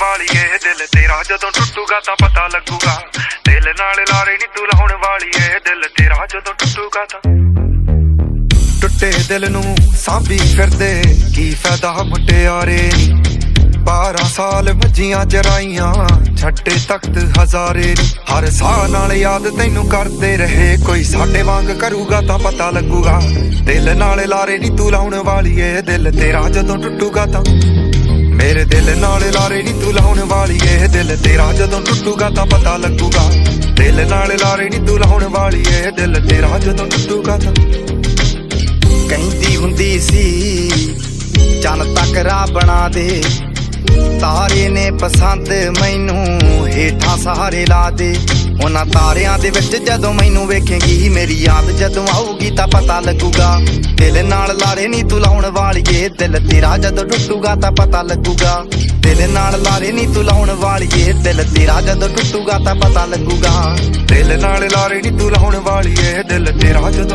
ਵਾਲੀਏ ਦਿਲ ਤੇਰਾ ਜਦੋਂ ਟੁੱਟੂਗਾ ਤਾਂ ਪਤਾ ਲੱਗੂਗਾ। ਦਿਲ ਨਾਲ ਲਾਰੇ ਨਹੀਂ ਤੂੰ ਲਾਉਣ ਵਾਲੀਏ ਦਿਲ ਤੇਰਾ ਜਦੋਂ ਟੁੱਟੂਗਾ ਤਾਂ ਟੁੱਟੇ ਦਿਲ ਨੂੰ ਸਾਂਭੀ ਫਿਰਦੇ। ਕੀ ਫਾਇਦਾ ਮੁਟਿਆਰੇ? 12 ਸਾਲ ਵੱਜੀਆਂ ਜਰਾਈਆਂ ਛੱਡੇ ਤਖਤ ਹਜ਼ਾਰੇ। ਹਰ ਸਾਹ ਨਾਲ ਯਾਦ ਤੈਨੂੰ ਕਰਦੇ ਰਹੇ। ਕੋਈ ਸਾਡੇ ਵਾਂਗ ਕਰੂਗਾ ਤਾਂ ਪਤਾ ਲੱਗੂਗਾ। ਦਿਲ ਨਾਲ ਲਾਰੇ ਨੀ ਤੂੰ ਲਾਉਣ ਵਾਲੀ ਏ। ਦਿਲ ਤੇਰਾ ਜਦੋਂ ਟੁੱਟੂਗਾ ਤਾਂ ਦਿਲ ਲਾਰੇ ਨੀ ਤੂੰ ਲਾਉਣ ਵਾਲੀਏ ਦਿਲ ਤੇਰਾ ਜਦੋਂ ਟੁੱਟੂਗਾ ਤਾਂ ਪਤਾ ਲੱਗੂਗਾ। ਦਿਲ ਨਾਲ ਲਾਰੇ ਨੀ ਤੂੰ ਲਾਉਣ ਵਾਲੀਏ ਦਿਲ ਤੇਰਾ ਜਦੋਂ ਟੁੱਟੂਗਾ ਤਾਂ। ਕਹਿੰਦੀ ਹੁੰਦੀ ਸੀ, ਚੰਨ ਤੱਕ ਰਾਹ ਬਣਾ ਦੇ। ਤਾਰੇ ਨੇ ਪਸੰਦ ਮੈਨੂੰ ਹੇਠਾਂ ਸਹਾਰੇ ਲਾ ਦੇ। ਉਹਨਾਂ ਤਾਰਿਆਂ ਦੇ ਵਿੱਚ ਜਦੋਂ ਮੈਨੂੰ ਵੇਖੇਂਗੀ, ਮੇਰੀ ਯਾਦ ਜਦੋਂ ਆਊਗੀ ਤਾਂ ਪਤਾ ਲੱਗੂਗਾ। ਦਿਲ ਨਾਲ ਲਾਰੇ ਨਹੀਂ ਤੂੰ ਲਾਉਣ ਵਾਲੀਏ, ਦਿਲ ਤੇਰਾ ਜਦੋਂ ਟੁੱਟੂਗਾ ਤਾਂ ਪਤਾ ਲੱਗੂਗਾ। ਦਿਲ ਨਾਲ ਲਾਰੇ ਨਹੀਂ ਤੂੰ ਲਾਉਣ ਵਾਲੀਏ, ਦਿਲ ਤੇਰਾ ਜਦੋਂ ਟੁੱਟੂਗਾ ਤਾਂ ਪਤਾ ਲੱਗੂਗਾ। ਦਿਲ ਨਾਲ ਲਾਰੇ ਨੀ ਤੂੰ ਲਾਉਣ ਵਾਲੀਏ, ਦਿਲ ਤੇਰਾ ਜਦੋਂ